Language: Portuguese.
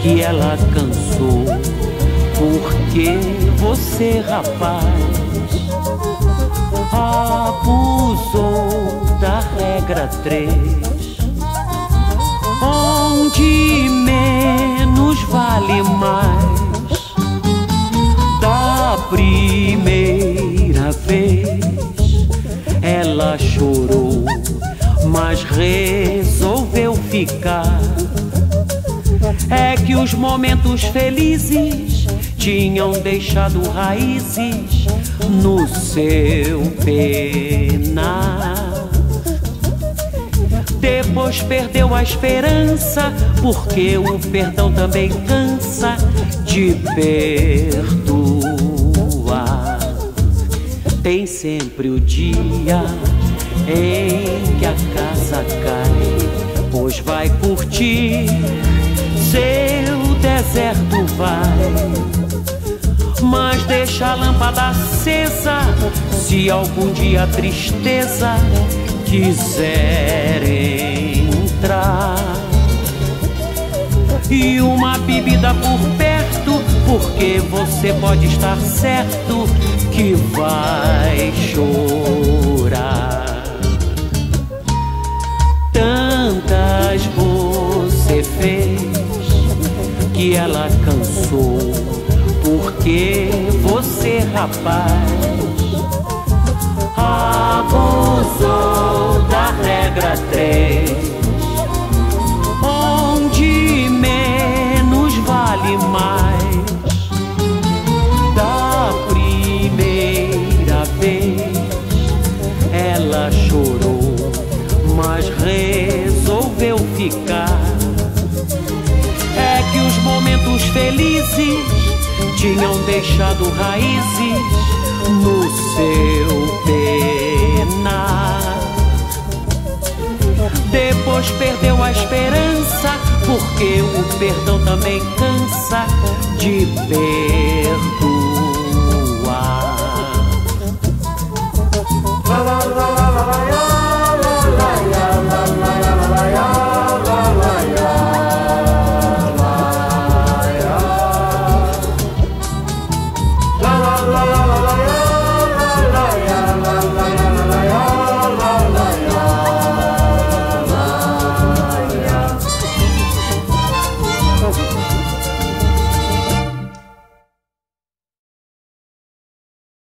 que ela cansou. Porque você, rapaz, abusou da regra três, onde menos vale mais da primeira vez. Ela chorou, mas resolveu ficar. É que os momentos felizes tinham deixado raízes no seu penar. Depois perdeu a esperança, porque o perdão também cansa de perdoar. Tem sempre o dia em que a casa cai, pois vai curtir seu deserto vai. Mas deixa a lâmpada acesa se algum dia a tristeza quiser entrar. E uma bebida por perto, porque você pode estar certo que vai chorar. Que ela cansou, porque você, rapaz, abusou da regra três, onde menos vale mais da primeira vez. Ela chorou, mas resolveu ficar. Felizes tinham deixado raízes no seu penar. Depois perdeu a esperança, porque o perdão também cansa de perdoar.